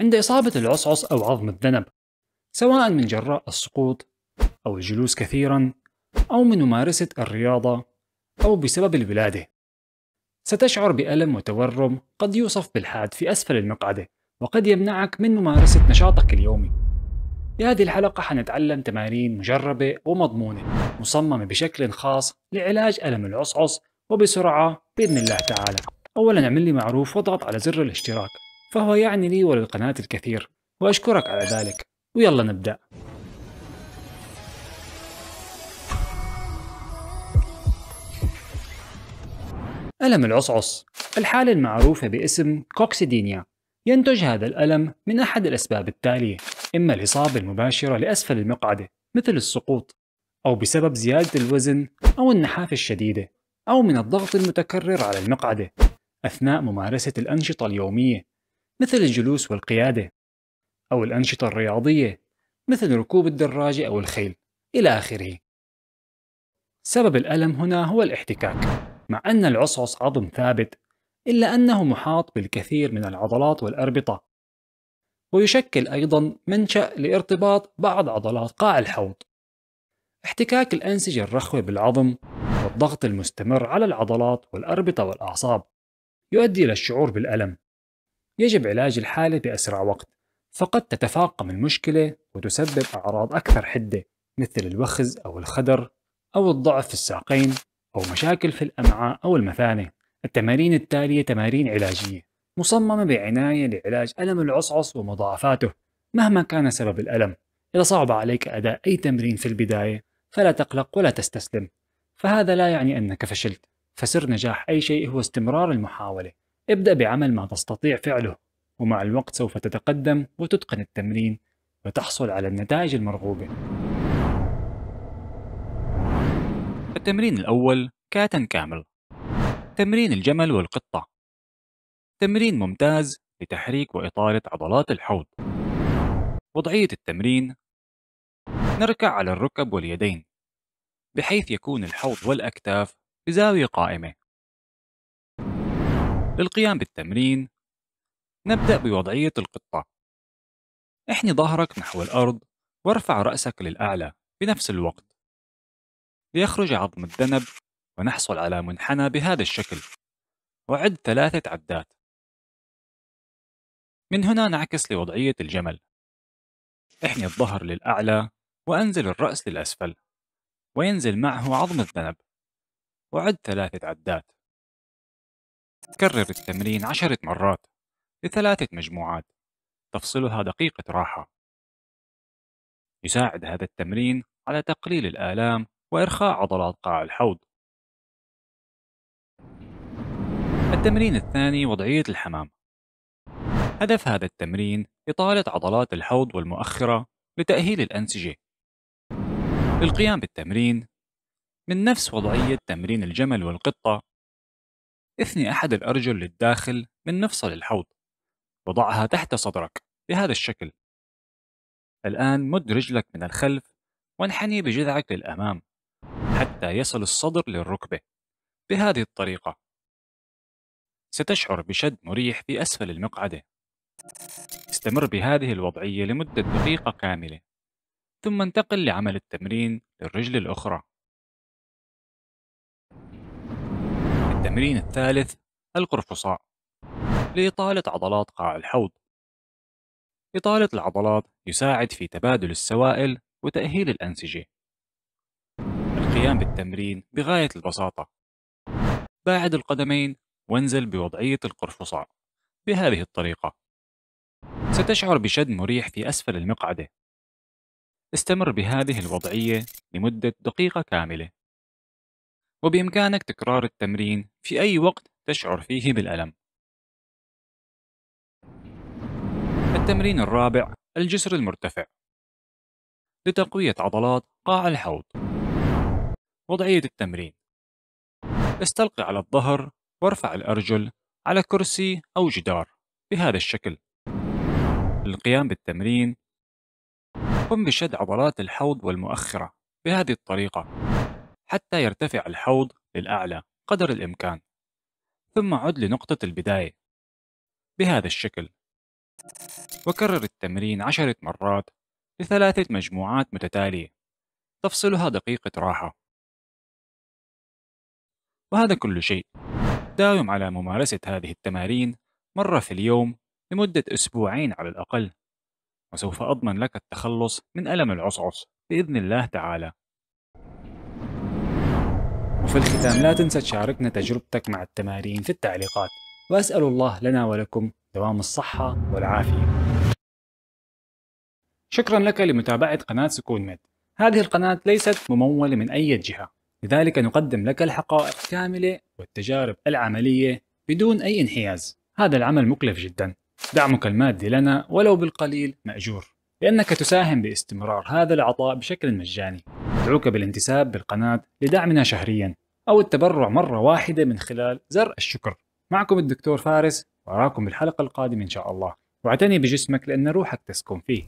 عند إصابة العصعص أو عظم الذنب سواء من جراء السقوط أو الجلوس كثيرا أو من ممارسة الرياضة أو بسبب الولادة. ستشعر بألم وتورم قد يوصف بالحاد في أسفل المقعدة وقد يمنعك من ممارسة نشاطك اليومي. في هذه الحلقة حنتعلم تمارين مجربة ومضمونة مصممة بشكل خاص لعلاج ألم العصعص وبسرعة بإذن الله تعالى. أولا اعمل لي معروف واضغط على زر الاشتراك. فهو يعني لي وللقناة الكثير وأشكرك على ذلك. ويلا نبدأ. ألم العصعص؟ الحالة المعروفة باسم كوكسيدينيا. ينتج هذا الألم من أحد الأسباب التالية إما الإصابة المباشرة لأسفل المقعدة مثل السقوط أو بسبب زيادة الوزن أو النحافة الشديدة أو من الضغط المتكرر على المقعدة أثناء ممارسة الأنشطة اليومية. مثل الجلوس والقيادة أو الأنشطة الرياضية مثل ركوب الدراجة أو الخيل إلى آخره. سبب الألم هنا هو الاحتكاك مع أن العصعص عظم ثابت إلا أنه محاط بالكثير من العضلات والأربطة. ويشكل أيضا منشأ لارتباط بعض عضلات قاع الحوض. احتكاك الأنسجة الرخوة بالعظم والضغط المستمر على العضلات والأربطة والأعصاب يؤدي إلى الشعور بالألم. يجب علاج الحالة بأسرع وقت فقد تتفاقم المشكلة وتسبب أعراض أكثر حدة مثل الوخز أو الخدر أو الضعف في الساقين أو مشاكل في الأمعاء أو المثانة. التمارين التالية تمارين علاجية مصممة بعناية لعلاج ألم العصعص ومضاعفاته مهما كان سبب الألم. إذا صعب عليك أداء أي تمرين في البداية فلا تقلق ولا تستسلم فهذا لا يعني أنك فشلت. فسر نجاح أي شيء هو استمرار المحاولة. ابدأ بعمل ما تستطيع فعله ومع الوقت سوف تتقدم وتتقن التمرين وتحصل على النتائج المرغوبة. التمرين الأول كاتن كامل. تمرين الجمل والقطة. تمرين ممتاز لتحريك وإطالة عضلات الحوض. وضعية التمرين. نركع على الركب واليدين بحيث يكون الحوض والأكتاف بزاوية قائمة. للقيام بالتمرين. نبدأ بوضعية القطة. احني ظهرك نحو الأرض وارفع رأسك للأعلى بنفس الوقت. ليخرج عظم الذنب ونحصل على منحنى بهذا الشكل. وعد ثلاثة عدات. من هنا نعكس لوضعية الجمل. احني الظهر للأعلى وأنزل الرأس للأسفل. وينزل معه عظم الذنب. وعد ثلاثة عدات. تكرر التمرين عشرة مرات لثلاثة مجموعات. تفصلها دقيقة راحة. يساعد هذا التمرين على تقليل الآلام وإرخاء عضلات قاع الحوض. التمرين الثاني وضعية الحمام. هدف هذا التمرين إطالة عضلات الحوض والمؤخرة لتأهيل الأنسجة. للقيام بالتمرين من نفس وضعية تمرين الجمل والقطة اثني أحد الأرجل للداخل من مفصل الحوض. وضعها تحت صدرك بهذا الشكل. الآن مد رجلك من الخلف وانحني بجذعك للأمام حتى يصل الصدر للركبة. بهذه الطريقة. ستشعر بشد مريح في أسفل المقعدة. استمر بهذه الوضعية لمدة دقيقة كاملة. ثم انتقل لعمل التمرين للرجل الأخرى. التمرين الثالث القرفصاء. لإطالة عضلات قاع الحوض. إطالة العضلات يساعد في تبادل السوائل وتأهيل الأنسجة. القيام بالتمرين بغاية البساطة. باعد القدمين وانزل بوضعية القرفصاء. بهذه الطريقة. ستشعر بشد مريح في أسفل المقعدة استمر بهذه الوضعية لمدة دقيقة كاملة. وبإمكانك تكرار التمرين في أي وقت تشعر فيه بالألم. التمرين الرابع الجسر المرتفع. لتقوية عضلات قاع الحوض. وضعية التمرين. استلقي على الظهر وارفع الأرجل على كرسي أو جدار بهذا الشكل. للقيام بالتمرين. قم بشد عضلات الحوض والمؤخرة بهذه الطريقة. حتى يرتفع الحوض للأعلى قدر الإمكان. ثم عد لنقطة البداية. بهذا الشكل. وكرر التمرين عشرة مرات لثلاثة مجموعات متتالية. تفصلها دقيقة راحة. وهذا كل شيء داوم على ممارسة هذه التمارين مرة في اليوم لمدة أسبوعين على الأقل. وسوف أضمن لك التخلص من ألم العصعص بإذن الله تعالى. وفي الختام لا تنسى تشاركنا تجربتك مع التمارين في التعليقات. وأسأل الله لنا ولكم دوام الصحة والعافية. شكرا لك لمتابعة قناة سكون ميد. هذه القناة ليست ممولة من أي جهة. لذلك نقدم لك الحقائق كاملة والتجارب العملية بدون أي انحياز. هذا العمل مكلف جدا. دعمك المادي لنا ولو بالقليل مأجور. لأنك تساهم باستمرار هذا العطاء بشكل مجاني. ندعوك بالانتساب بالقناة لدعمنا شهريا أو التبرع مرة واحدة من خلال زر الشكر. معكم الدكتور فارس وأراكم بالحلقة القادمة إن شاء الله. وأعتني بجسمك لأن روحك تسكن فيه.